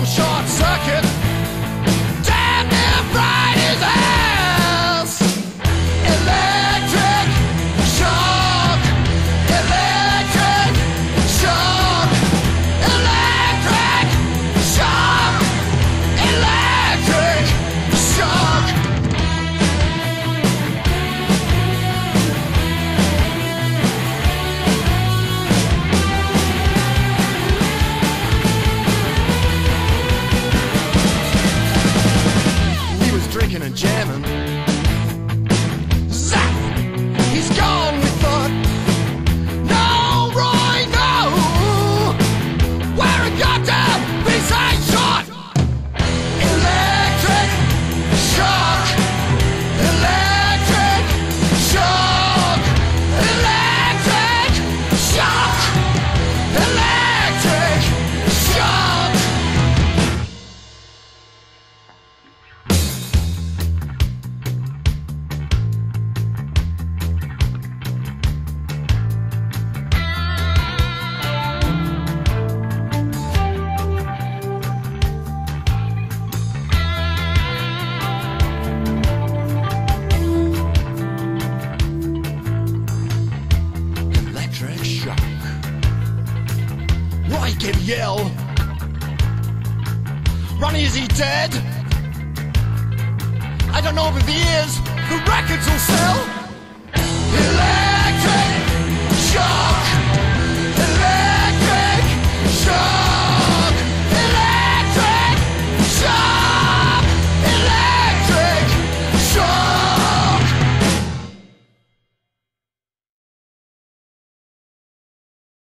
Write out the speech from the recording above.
some short circuit. make him yell. Ronnie, is he dead? I don't know, if he is, the records will sell.